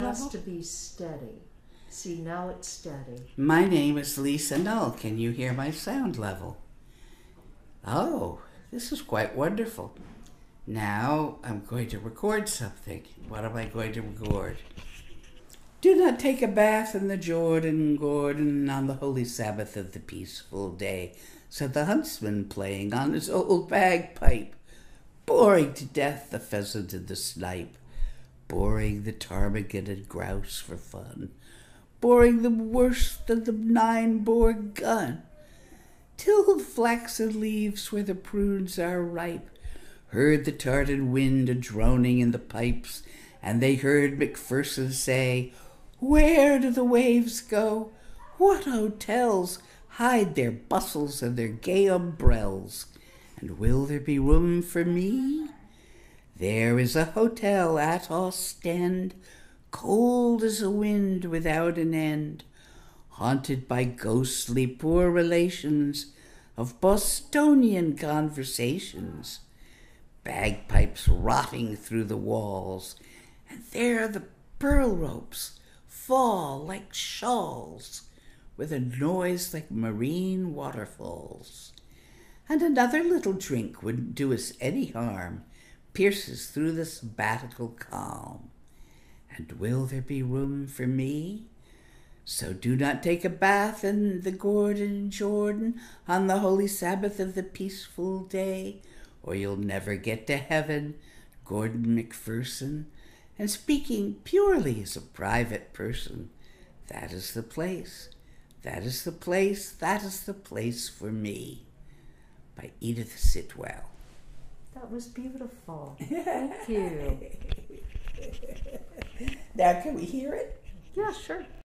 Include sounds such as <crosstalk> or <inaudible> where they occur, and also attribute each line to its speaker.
Speaker 1: has to be steady. See, now it's steady.
Speaker 2: My name is Lisa Null. Can you hear my sound level? Oh, this is quite wonderful. Now I'm going to record something. What am I going to record? Do not take a bath in the Jordan, Gordon, on the holy Sabbath of the peaceful day, said the huntsman playing on his old bagpipe, boring to death the pheasant and the snipe, boring the ptarmigan grouse for fun, boring them worse than the nine-bore gun, till the flaxen leaves where the prunes are ripe heard the tartan wind a droning in the pipes, and they heard Macpherson say, Where do the waves go? What hotels hide their bustles and their gay umbrells? And will there be room for me? There is a hotel at Ostend, cold as a wind without an end, haunted by ghostly poor relations of Bostonian conversations bagpipes rotting through the walls, and there the pearl ropes fall like shawls with a noise like marine waterfalls. And another little drink wouldn't do us any harm, pierces through the sabbatical calm. And will there be room for me? So do not take a bath in the Gordon Jordan on the holy Sabbath of the peaceful day, or you'll never get to heaven, Gordon Macpherson. And speaking purely as a private person, that is the place, that is the place, that is the place for me. By Edith Sitwell.
Speaker 1: That was beautiful. <laughs> Thank you.
Speaker 2: Now, can we hear it?
Speaker 1: Yeah, sure.